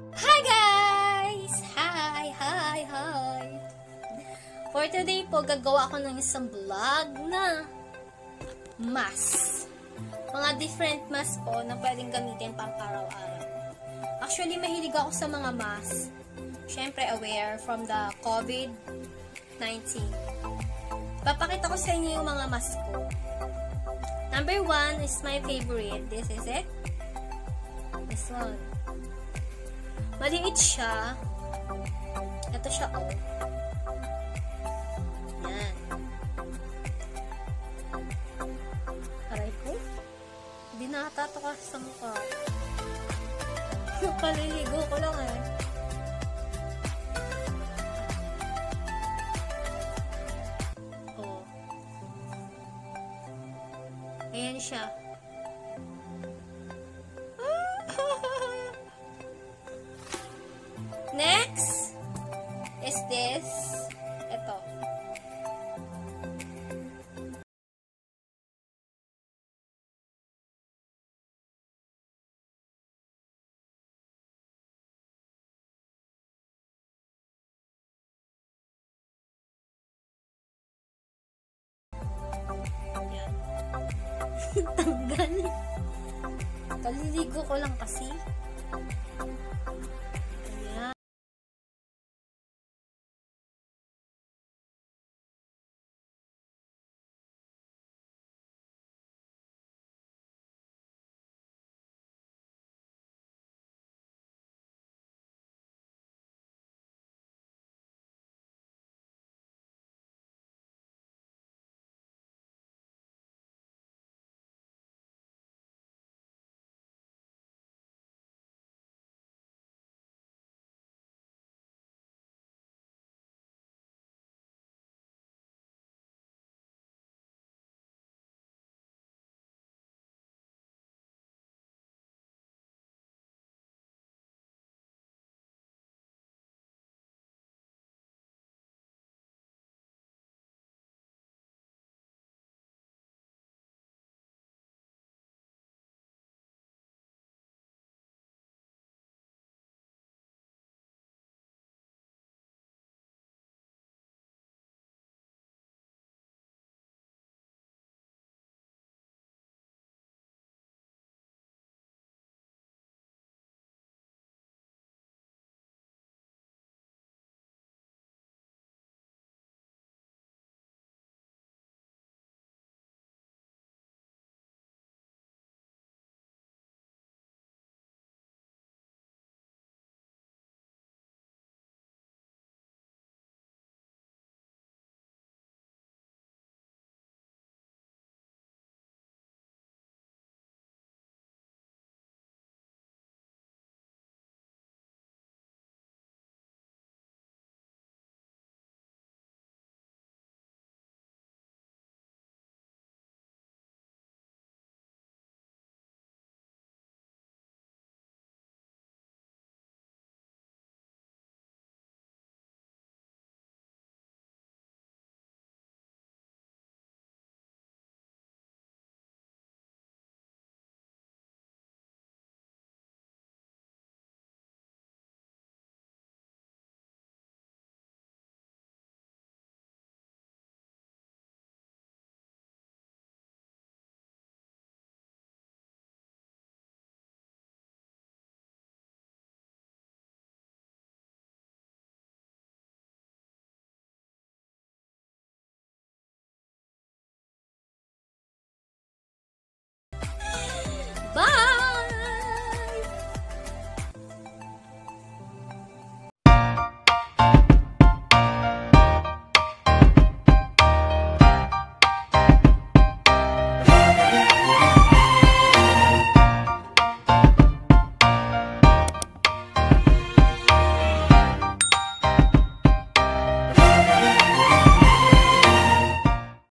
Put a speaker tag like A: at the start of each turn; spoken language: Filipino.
A: Hi guys! Hi! Hi! Hi! For today po, gagawa ako ng isang vlog na mask. Mga different mask po na pwedeng gamitin pang araw-araw. Actually, mahilig ako sa mga mask. Siyempre, aware from the COVID-19. Papakita ko sa inyo yung mga mask ko. Number one is my favorite. This is it. This one. Maliit siya. Ito siya, oh. Yan. Aray ko. Hindi nakatatakas sa mukha. Paliligo ko lang eh. Oh. Ayan siya. Tanggal. Kaliligo ko lang kasi.